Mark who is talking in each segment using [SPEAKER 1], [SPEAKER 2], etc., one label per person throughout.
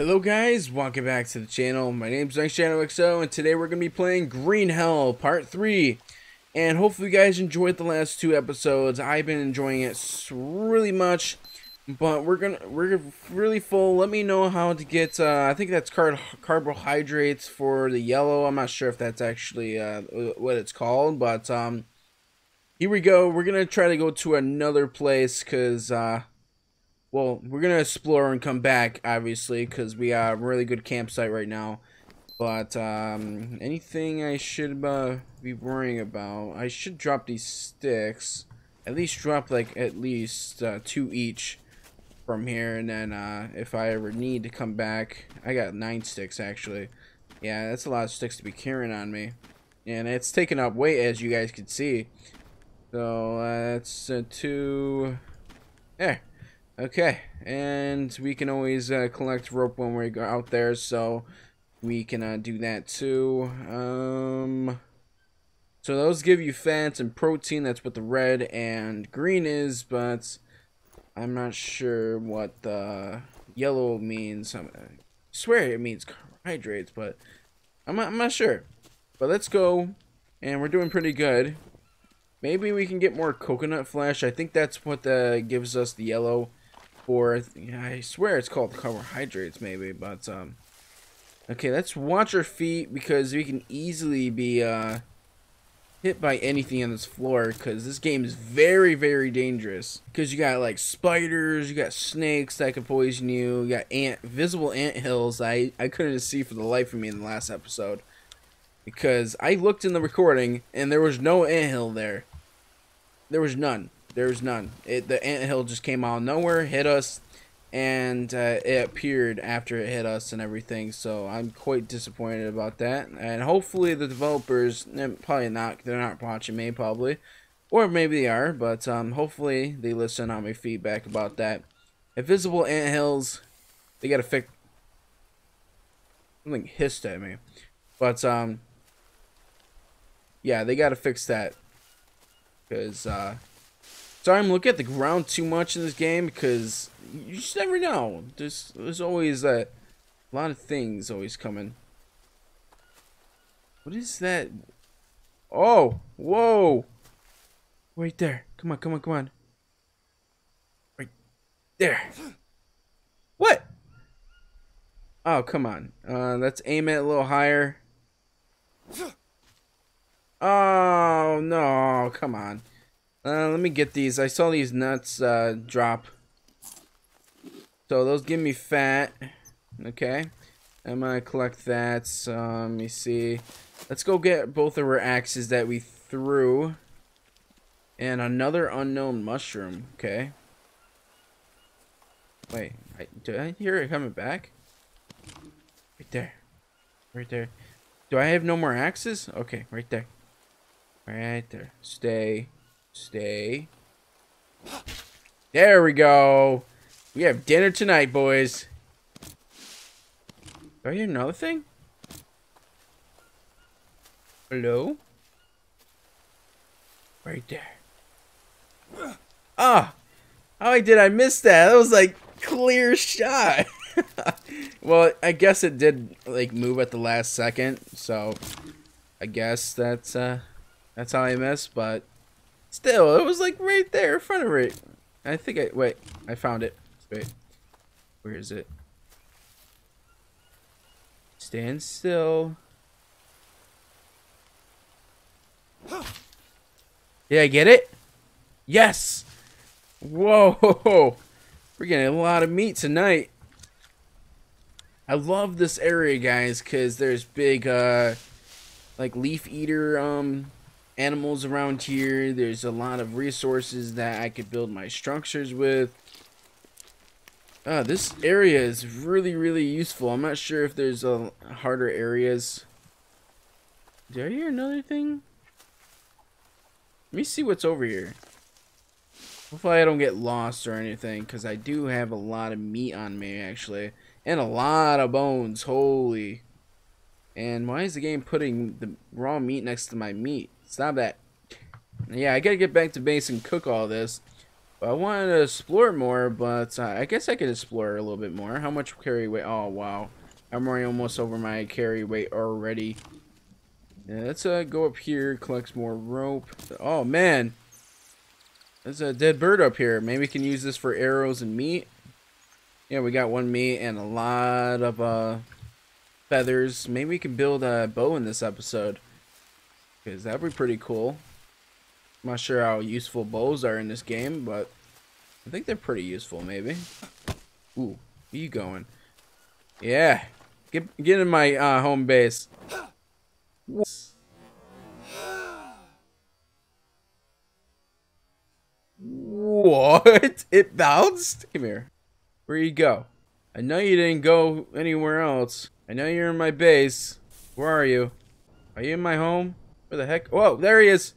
[SPEAKER 1] Hello guys, welcome back to the channel. My name's XO and today we're going to be playing Green Hell Part 3. And hopefully you guys enjoyed the last two episodes. I've been enjoying it really much. But we're gonna we're really full. Let me know how to get uh, I think that's car carbohydrates for the yellow. I'm not sure if that's actually uh, what it's called, but um here we go. We're gonna try to go to another place because uh well, we're gonna explore and come back, obviously, because we have a really good campsite right now. But um, anything I should uh, be worrying about? I should drop these sticks. At least drop like at least uh, two each from here, and then uh, if I ever need to come back, I got nine sticks actually. Yeah, that's a lot of sticks to be carrying on me, and it's taking up weight as you guys can see. So that's uh, two. There. Okay, and we can always uh, collect rope when we go out there, so we can uh, do that too. Um, so those give you fats and protein. That's what the red and green is, but I'm not sure what the yellow means. I swear it means carbohydrates, but I'm not, I'm not sure. But let's go, and we're doing pretty good. Maybe we can get more coconut flesh. I think that's what the, gives us the yellow for I swear it's called carbohydrates maybe, but um okay, let's watch our feet because we can easily be uh hit by anything on this floor because this game is very very dangerous. Because you got like spiders you got snakes that can poison you you got ant visible ant hills i i couldn't see for the life of me in the last episode. Because i looked in the recording and there was no ant hill there. There was none there's none. It, the ant hill just came out of nowhere, hit us, and uh, it appeared after it hit us and everything. So I'm quite disappointed about that. And hopefully the developers, eh, probably not, they're not watching me probably, or maybe they are, but um, hopefully they listen on my feedback about that. Invisible ant hills, they gotta fix. Something hissed at me, but um, yeah, they gotta fix that because uh Sorry, I'm looking at the ground too much in this game because you just never know. There's there's always a lot of things always coming. What is that? Oh, whoa! Right there. Come on, come on, come on. Right there. What? Oh, come on. Uh, let's aim it a little higher. Oh, no. Come on. Uh, let me get these. I saw these nuts uh, drop. So those give me fat. Okay. I'm gonna collect that. So, let me see. Let's go get both of our axes that we threw. And another unknown mushroom. Okay. Wait. I, do I hear it coming back? Right there. Right there. Do I have no more axes? Okay, right there. Right there. Stay. Stay. There we go. We have dinner tonight, boys. I hear another thing? Hello? Right there. Ah! Oh, How did I miss that? That was like clear shot. well, I guess it did like move at the last second, so I guess that's uh that's how I missed, but Still, it was like right there in front of it. I think I wait. I found it. Wait, where is it? Stand still. Did I get it? Yes. Whoa. We're getting a lot of meat tonight. I love this area, guys, because there's big, uh, like leaf eater, um, animals around here. There's a lot of resources that I could build my structures with. Uh, this area is really, really useful. I'm not sure if there's uh, harder areas. Did I hear another thing? Let me see what's over here. Hopefully I don't get lost or anything, because I do have a lot of meat on me, actually. And a lot of bones, holy. And why is the game putting the raw meat next to my meat? Stop that. Yeah, I gotta get back to base and cook all this. I wanted to explore more, but uh, I guess I could explore a little bit more. How much carry weight? Oh, wow. I'm already almost over my carry weight already. Yeah, let's uh, go up here, collect more rope. Oh, man. There's a dead bird up here. Maybe we can use this for arrows and meat. Yeah, we got one meat and a lot of uh, feathers. Maybe we can build a bow in this episode. Because that'd be pretty cool. I'm not sure how useful bows are in this game, but I think they're pretty useful, maybe. Ooh, you going? Yeah, get get in my uh, home base. What? It bounced? Come here. Where you go? I know you didn't go anywhere else. I know you're in my base. Where are you? Are you in my home? Where the heck? Whoa, there he is.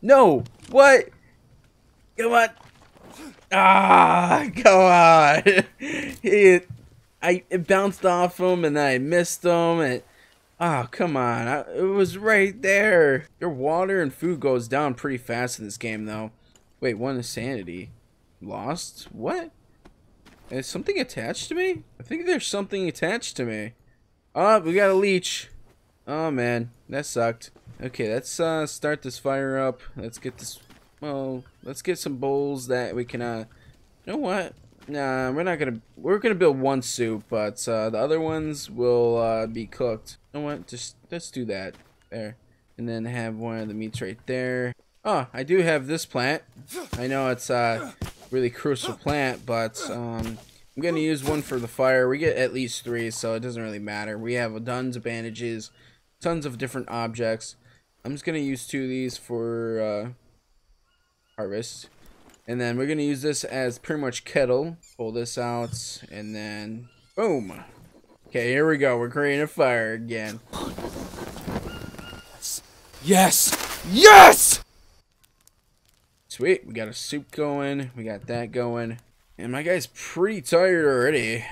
[SPEAKER 1] No! What? Come on! Ah! Come on! he, I it bounced off him and I missed him and oh come on! I, it was right there. Your water and food goes down pretty fast in this game though. Wait, one insanity. Lost? What? Is something attached to me? I think there's something attached to me. Oh, we got a leech. Oh man, that sucked. Okay, let's uh, start this fire up. Let's get this. Well, let's get some bowls that we can. Uh, you know what? Nah, we're not gonna. We're gonna build one soup, but uh, the other ones will uh, be cooked. You know what? Just let's do that there, and then have one of the meats right there. Oh, I do have this plant. I know it's a really crucial plant, but um, I'm gonna use one for the fire. We get at least three, so it doesn't really matter. We have tons of bandages, tons of different objects. I'm just going to use two of these for uh, harvest. And then we're going to use this as pretty much kettle. Pull this out and then boom. Okay, here we go. We're creating a fire again.
[SPEAKER 2] Yes! Yes!
[SPEAKER 1] Sweet, we got a soup going. We got that going. And my guy's pretty tired already.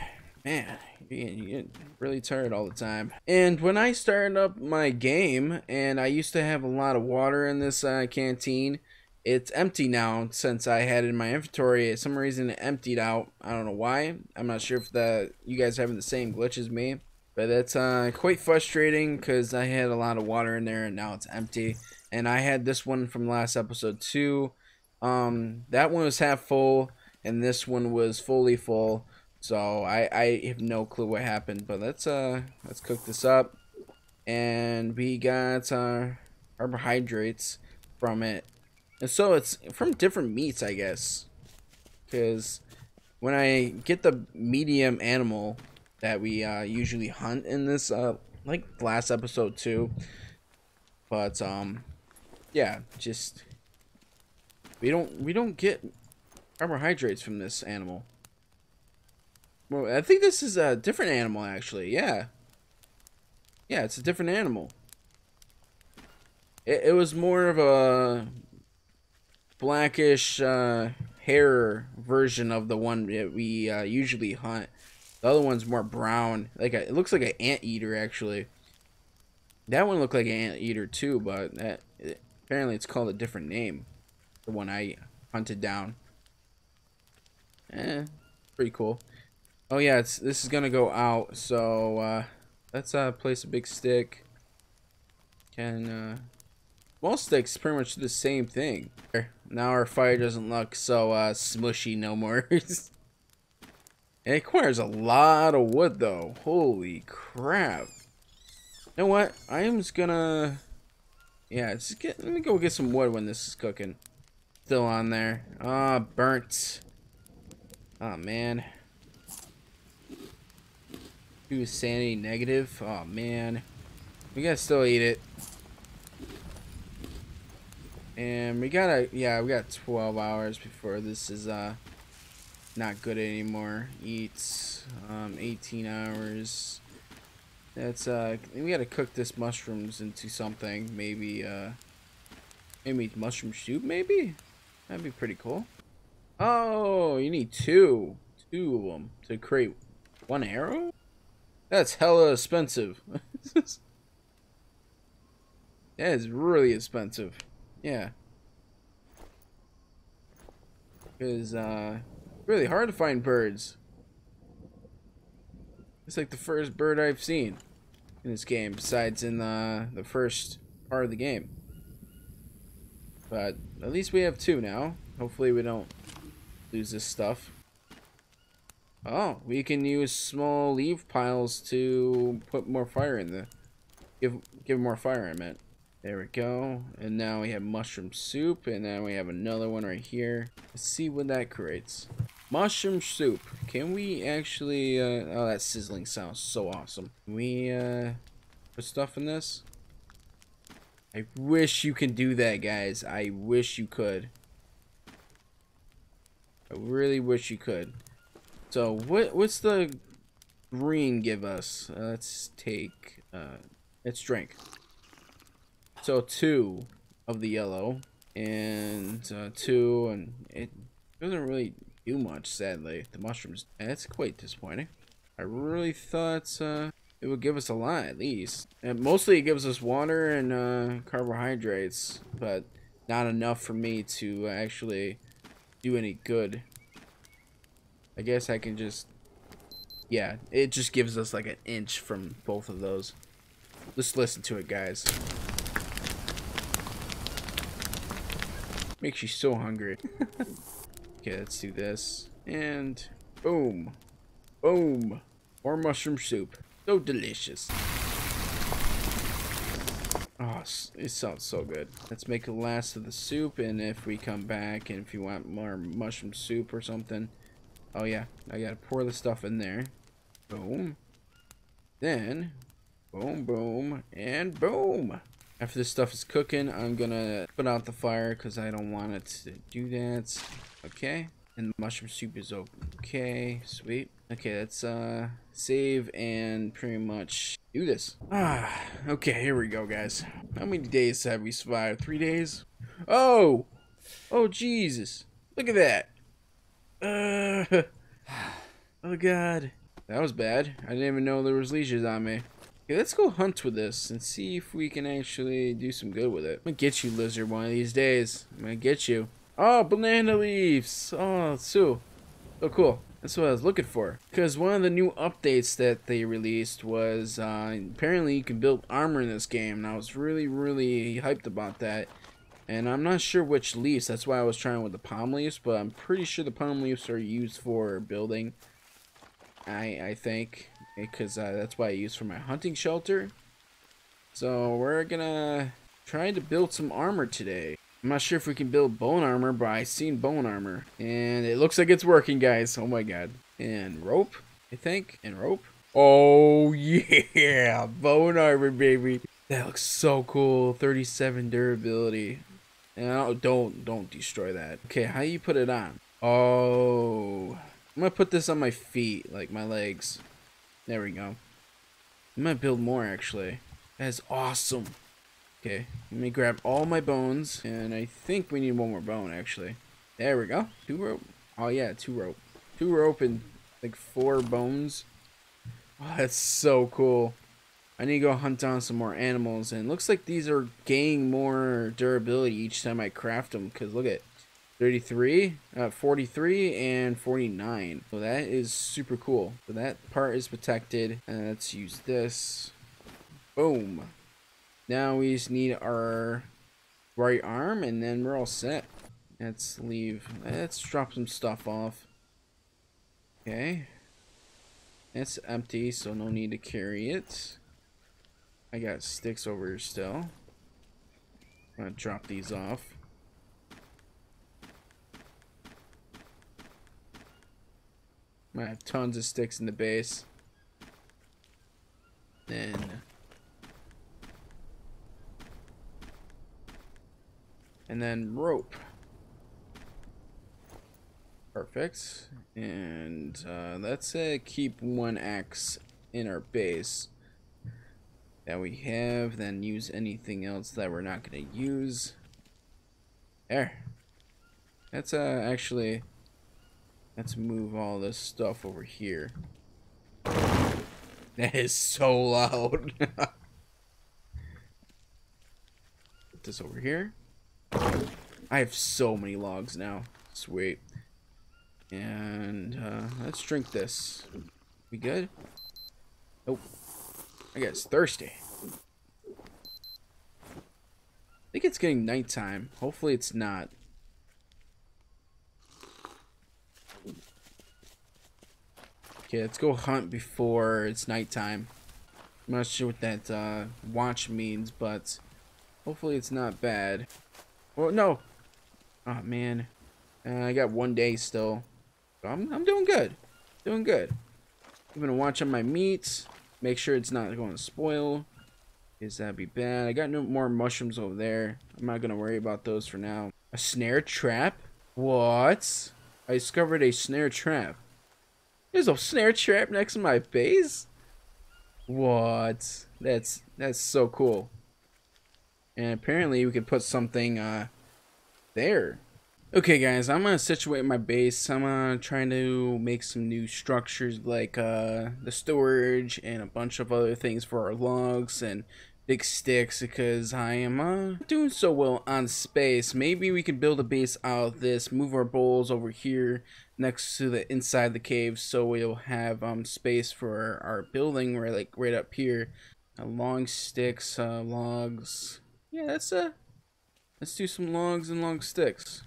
[SPEAKER 1] Man, you really tired all the time. And when I started up my game, and I used to have a lot of water in this uh, canteen, it's empty now since I had it in my inventory. For some reason it emptied out. I don't know why. I'm not sure if the you guys having the same glitch as me. But that's uh, quite frustrating because I had a lot of water in there and now it's empty. And I had this one from last episode too. Um, that one was half full and this one was fully full. So I, I have no clue what happened, but let's uh let's cook this up, and we got uh, carbohydrates from it, and so it's from different meats, I guess, because when I get the medium animal that we uh, usually hunt in this uh like last episode too, but um yeah, just we don't we don't get carbohydrates from this animal. Well, I think this is a different animal, actually. Yeah. Yeah, it's a different animal. It, it was more of a blackish uh, hair version of the one that we uh, usually hunt. The other one's more brown. Like a, it looks like an anteater, actually. That one looked like an anteater too, but that, it, apparently it's called a different name. The one I hunted down. Eh, pretty cool. Oh yeah, it's this is gonna go out, so uh, let's uh, place a big stick. Can uh, sticks pretty much the same thing. Now our fire doesn't look so uh, smushy no more. it requires a lot of wood though. Holy crap! You know what? I am just gonna yeah, just get let me go get some wood when this is cooking. Still on there. Ah, burnt. Oh man. Two sanity negative. Oh man. We gotta still eat it. And we gotta yeah, we got twelve hours before this is uh not good anymore. Eats um eighteen hours. That's uh we gotta cook this mushrooms into something. Maybe uh maybe mushroom soup maybe? That'd be pretty cool. Oh, you need two. Two of them to create one arrow? That's hella expensive. that is really expensive. Yeah. Because, uh, really hard to find birds. It's like the first bird I've seen in this game, besides in the, the first part of the game. But at least we have two now. Hopefully we don't lose this stuff. Oh, we can use small leaf piles to put more fire in the... Give, give more fire, I meant. There we go. And now we have mushroom soup, and then we have another one right here. Let's see what that creates. Mushroom soup. Can we actually, uh, oh, that sizzling sounds so awesome. Can we, uh, put stuff in this? I wish you can do that, guys. I wish you could. I really wish you could. So, what what's the green give us? Uh, let's take, uh, let's drink. So, two of the yellow, and uh, two, and it doesn't really do much, sadly. The mushrooms, that's quite disappointing. I really thought, uh, it would give us a lot at least. And mostly it gives us water and uh, carbohydrates, but not enough for me to actually do any good. I guess I can just, yeah, it just gives us like an inch from both of those. Let's listen to it, guys. Makes you so hungry. okay, let's do this. And boom. Boom. More mushroom soup. So delicious. Oh, it sounds so good. Let's make the last of the soup, and if we come back, and if you want more mushroom soup or something, oh yeah, I gotta pour the stuff in there. Boom. Then, boom, boom, and boom. After this stuff is cooking, I'm gonna put out the fire because I don't want it to do that. Okay. And the mushroom soup is open. okay. Sweet. Okay, let's uh save and pretty much do this. Ah, okay, here we go, guys. How many days have we survived? Three days? Oh! Oh, Jesus. Look at that. Uh, oh, God. That was bad. I didn't even know there was leashes on me. Okay, let's go hunt with this and see if we can actually do some good with it. I'm gonna get you, lizard, one of these days. I'm gonna get you. Oh, banana leaves. Oh, so, so cool. That's what I was looking for. Because one of the new updates that they released was uh, apparently you can build armor in this game. And I was really, really hyped about that. And I'm not sure which leaves. That's why I was trying with the palm leaves. But I'm pretty sure the palm leaves are used for building. I, I think. Because uh, that's why I use for my hunting shelter. So we're gonna try to build some armor today. I'm not sure if we can build bone armor, but I seen bone armor. And it looks like it's working, guys. Oh my god. And rope, I think. And rope. Oh, yeah. Bone armor, baby. That looks so cool. 37 durability. And don't, don't destroy that. Okay, how you put it on? Oh. I'm gonna put this on my feet, like my legs. There we go. I'm gonna build more, actually. That is awesome. Okay, let me grab all my bones, and I think we need one more bone, actually. There we go. Two rope. Oh, yeah, two rope. Two rope and, like, four bones. Oh, that's so cool. I need to go hunt down some more animals, and looks like these are gaining more durability each time I craft them, because look at 33, uh, 43, and 49. So that is super cool. So that part is protected, and let's use this. Boom. Now we just need our right arm and then we're all set. Let's leave. Let's drop some stuff off. Okay. It's empty, so no need to carry it. I got sticks over here still. I'm gonna drop these off. I have tons of sticks in the base. Then And then rope. Perfect. And uh, let's uh, keep one axe in our base that we have, then use anything else that we're not going to use. There. Let's uh, actually, let's move all this stuff over here. That is so loud. Put this over here. I have so many logs now. Sweet. And uh, let's drink this. We good? Nope. I guess thirsty. I think it's getting nighttime. Hopefully it's not. Okay, let's go hunt before it's nighttime. I'm not sure what that uh, watch means, but hopefully it's not bad. Oh, no. Oh, man. Uh, I got one day still. I'm, I'm doing good. Doing good. I'm going to watch on my meat. Make sure it's not going to spoil. Is that'd be bad. I got no more mushrooms over there. I'm not going to worry about those for now. A snare trap? What? I discovered a snare trap. There's a snare trap next to my base? What? That's that's so cool. And apparently we could put something uh there. Okay guys, I'm gonna situate my base. I'm uh, trying to make some new structures like uh the storage and a bunch of other things for our logs and big sticks because I am uh, doing so well on space. Maybe we can build a base out of this, move our bowls over here next to the inside the cave so we'll have um space for our building right like right up here. Uh, long sticks, uh, logs. Yeah, that's uh let's do some logs and long sticks.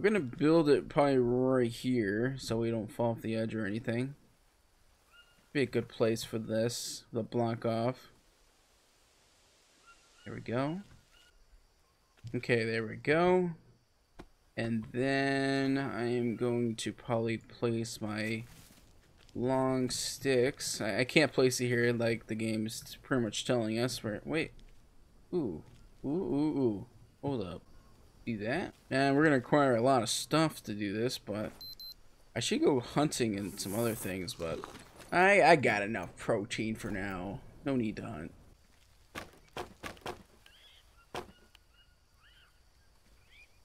[SPEAKER 1] We're gonna build it probably right here so we don't fall off the edge or anything. Be a good place for this, the block off. There we go. Okay, there we go. And then I am going to probably place my long sticks. I, I can't place it here like the game is pretty much telling us. Where, wait. Ooh. Ooh, ooh, ooh. Hold up. Do that. And we're going to require a lot of stuff to do this, but I should go hunting and some other things, but I, I got enough protein for now. No need to hunt.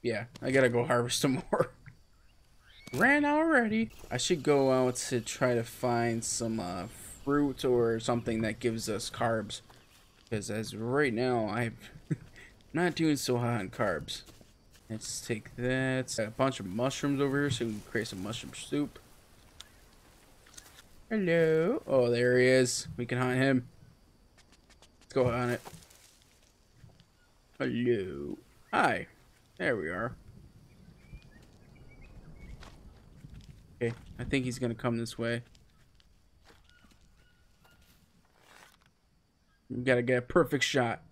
[SPEAKER 1] Yeah, I gotta go harvest some more. Ran already. I should go out to try to find some uh, fruit or something that gives us carbs. Because as right now, I'm not doing so hot on carbs. Let's take that. Got a bunch of mushrooms over here so we can create some mushroom soup. Hello. Oh, there he is. We can hunt him. Let's go hunt it. Hello. Hi. There we are. Okay, I think he's gonna come this way. We gotta get a perfect shot.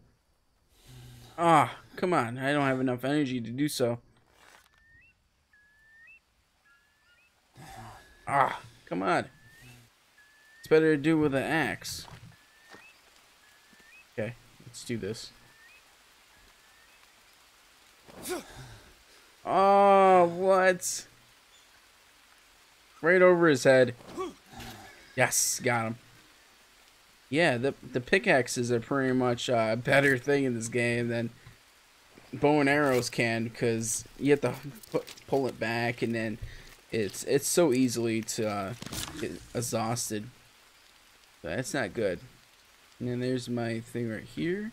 [SPEAKER 1] Ah, come on. I don't have enough energy to do so. Ah, come on. It's better to do with an axe. Okay, let's do this. Oh, what? Right over his head. Yes, got him. Yeah, the the pickaxes are pretty much uh, a better thing in this game than bow and arrows can because you have to pull it back and then it's it's so easily to uh, get exhausted. But that's not good. And then there's my thing right here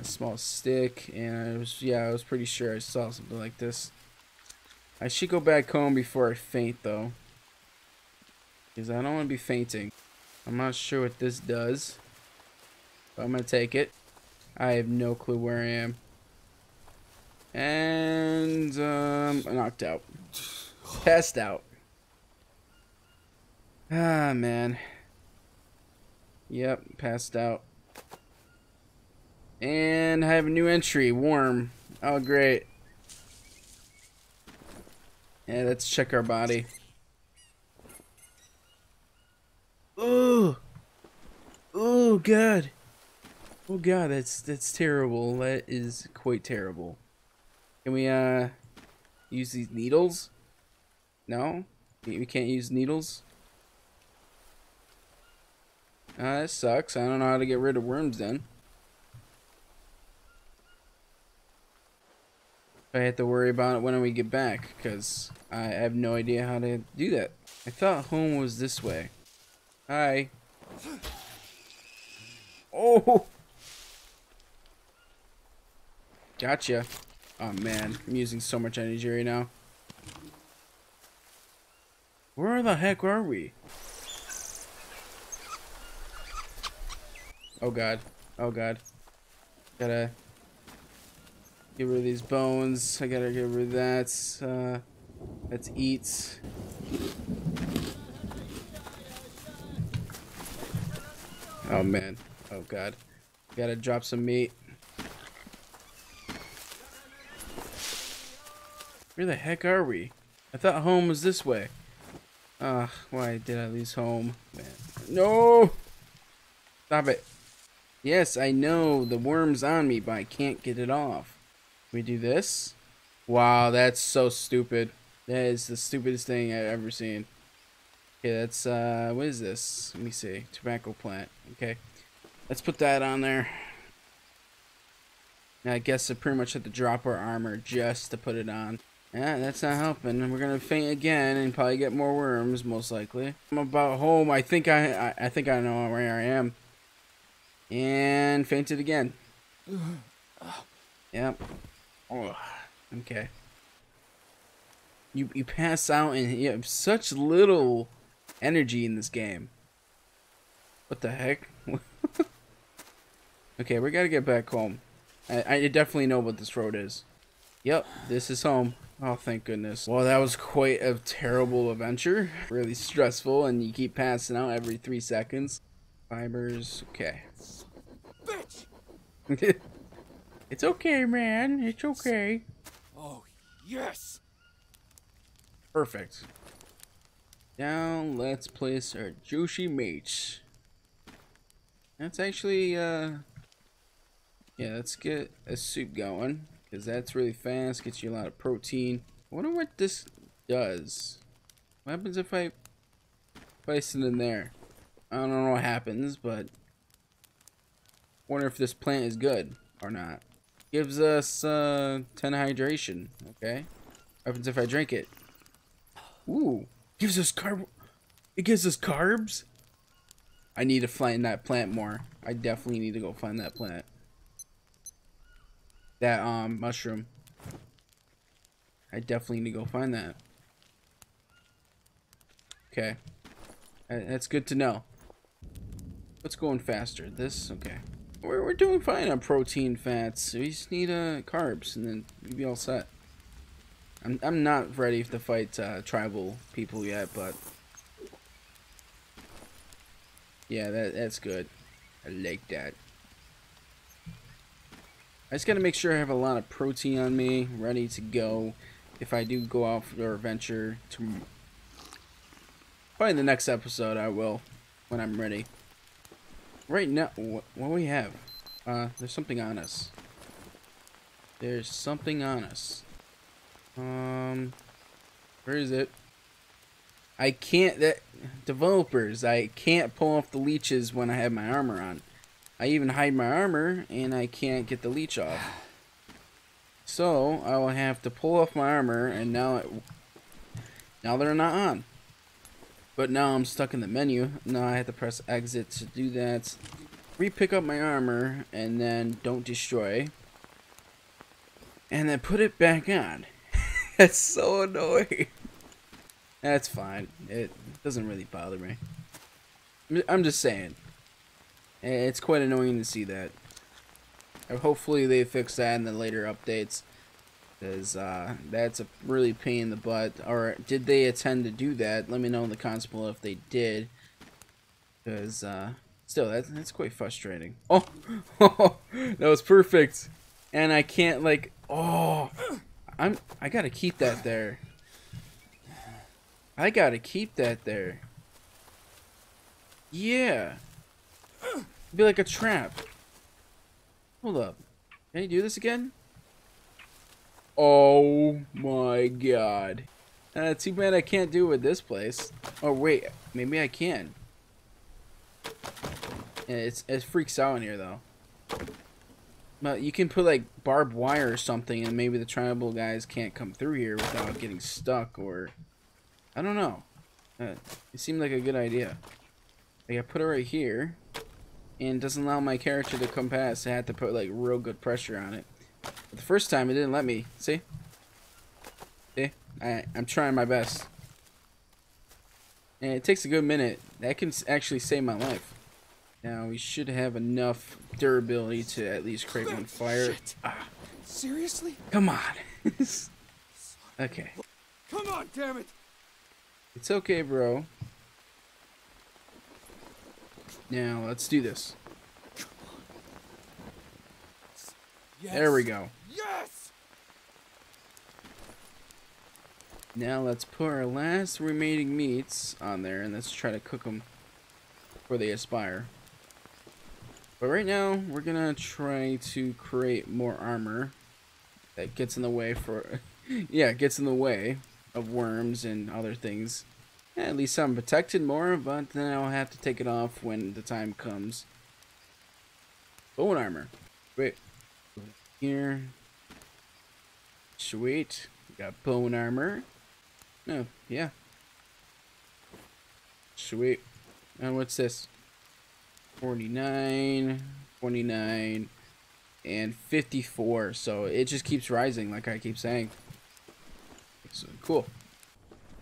[SPEAKER 1] a small stick, and I was yeah, I was pretty sure I saw something like this. I should go back home before I faint though, because I don't want to be fainting. I'm not sure what this does, but I'm gonna take it. I have no clue where I am, and um, knocked out, passed out. Ah man. Yep, passed out. And I have a new entry, warm. Oh, great. Yeah, let's check our body. Oh, oh god. Oh god, that's that's terrible. That is quite terrible. Can we uh use these needles? No, we can't use needles. Uh, that sucks. I don't know how to get rid of worms then. I have to worry about it when we get back, because I have no idea how to do that. I thought home was this way. Hi. Oh! Gotcha. Oh man, I'm using so much energy right now. Where the heck are we? Oh god. Oh god. Gotta get rid of these bones. I gotta get rid of that. Uh, let's eat. Oh man. Oh god. Gotta drop some meat. Where the heck are we? I thought home was this way. Ugh, why did I lose home? Man. No! Stop it. Yes, I know the worm's on me, but I can't get it off. We do this? Wow, that's so stupid. That is the stupidest thing I've ever seen. Okay, that's, uh, what is this? Let me see. Tobacco plant. Okay. Let's put that on there. I guess I pretty much have to drop our armor just to put it on. Yeah, that's not helping. We're gonna faint again and probably get more worms, most likely. I'm about home. I think I, I, I think I know where I am. And fainted again. Yep. Oh, okay. You you pass out and you have such little energy in this game. What the heck? okay, we gotta get back home. I, I definitely know what this road is. Yep, this is home. Oh, thank goodness. Well, that was quite a terrible adventure. Really stressful, and you keep passing out every three seconds. Fibers, okay. Bitch! it's okay, man. It's okay.
[SPEAKER 2] Oh, yes!
[SPEAKER 1] Perfect. Now, let's place our Joshi mates. That's actually, uh... Yeah, let's get a soup going. Because that's really fast, gets you a lot of protein. I wonder what this does. What happens if I place it in there? I don't know what happens, but... wonder if this plant is good or not. Gives us uh, 10 hydration. Okay. What happens if I drink it? Ooh. Gives us carb... It gives us carbs? I need to find that plant more. I definitely need to go find that plant that um mushroom. I definitely need to go find that. Okay. That's good to know. What's going faster? This? Okay. We're, we're doing fine on protein, fats. We just need uh, carbs, and then we'll be all set. I'm, I'm not ready to fight uh, tribal people yet, but... Yeah, that that's good. I like that. I just gotta make sure I have a lot of protein on me, ready to go. If I do go off for a venture to probably the next episode, I will when I'm ready. Right now, what, what we have? Uh, there's something on us. There's something on us. Um, where is it? I can't. That developers, I can't pull off the leeches when I have my armor on. I even hide my armor and I can't get the leech off. So I will have to pull off my armor and now it, now they're not on. But now I'm stuck in the menu. Now I have to press exit to do that. Re-pick up my armor and then don't destroy. And then put it back on. That's so annoying. That's fine. It doesn't really bother me. I'm just saying. It's quite annoying to see that. Hopefully they fix that in the later updates. Because uh, that's a really pain in the butt. Or did they intend to do that? Let me know in the comments below if they did. Because uh, still, that, that's quite frustrating. Oh, that was perfect. And I can't like, oh, I'm, I gotta keep that there. I gotta keep that there. Yeah be like a trap. Hold up. Can you do this again? Oh my god. Uh, too bad I can't do it with this place. Oh wait, maybe I can. Yeah, it's it freaks out in here though. But you can put like barbed wire or something and maybe the tribal guys can't come through here without getting stuck or... I don't know. Uh, it seemed like a good idea. Like I put it right here and doesn't allow my character to come past. I had to put like real good pressure on it. The first time it didn't let me. See? See? I, I'm trying my best. And it takes a good minute. That can actually save my life. Now we should have enough durability to at least create one fire. Ah,
[SPEAKER 2] Seriously?
[SPEAKER 1] come on. okay.
[SPEAKER 2] Come on, damn it!
[SPEAKER 1] It's okay, bro. Now let's do this.
[SPEAKER 2] Yes.
[SPEAKER 1] There we go.
[SPEAKER 2] Yes!
[SPEAKER 1] Now let's put our last remaining meats on there and let's try to cook them before they aspire. But right now, we're gonna try to create more armor that gets in the way for, yeah, gets in the way of worms and other things. At least I'm protected more, but then I'll have to take it off when the time comes. Bone armor. Wait. Here. Sweet. Got bone armor. Oh, yeah. Sweet. And what's this? 49, 29, and 54. So it just keeps rising, like I keep saying. So cool.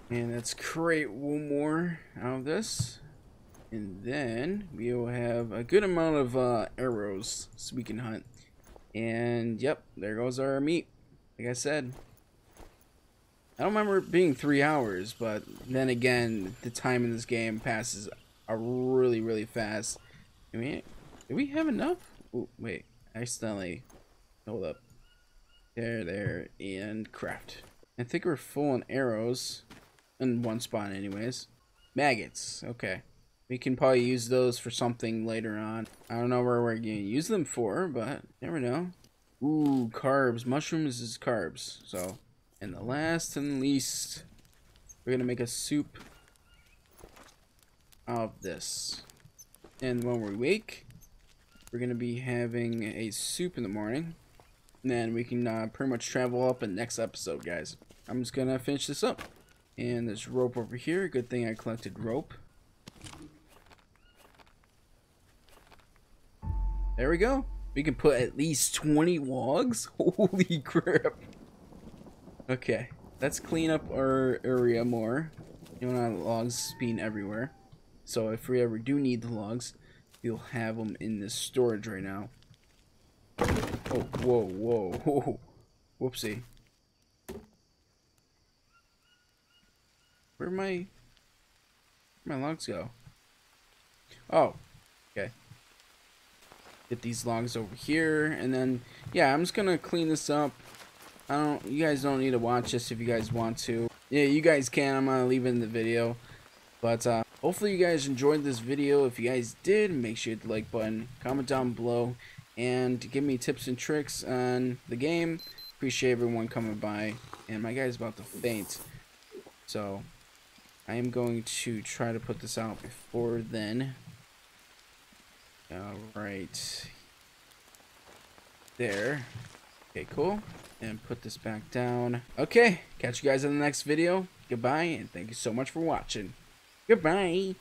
[SPEAKER 1] And let's create one more out of this. And then we will have a good amount of uh, arrows so we can hunt. And yep, there goes our meat. Like I said. I don't remember it being three hours, but then again, the time in this game passes are really, really fast. I mean, do we have enough? Oh, wait, accidentally. Hold up. There, there, and craft. I think we're full on arrows. In one spot, anyways. Maggots, okay. We can probably use those for something later on. I don't know where we're to use them for, but never know. Ooh, carbs. Mushrooms is carbs, so and the last and least, we're gonna make a soup of this. And when we wake, we're gonna be having a soup in the morning. And then we can uh, pretty much travel up in next episode, guys. I'm just gonna finish this up. And this rope over here, good thing I collected rope. There we go. We can put at least 20 logs. Holy crap. Okay, let's clean up our area more. You don't have logs being everywhere. So if we ever do need the logs, we'll have them in this storage right now. Oh, whoa, whoa, whoa. Whoopsie. Where my my logs go? Oh, okay. Get these logs over here, and then yeah, I'm just gonna clean this up. I don't. You guys don't need to watch this if you guys want to. Yeah, you guys can. I'm gonna leave it in the video. But uh, hopefully you guys enjoyed this video. If you guys did, make sure you hit the like button, comment down below, and give me tips and tricks on the game. Appreciate everyone coming by. And my guy's about to faint. So, I am going to try to put this out before then. Alright. There. Okay, cool. And put this back down. Okay, catch you guys in the next video. Goodbye, and thank you so much for watching. Goodbye.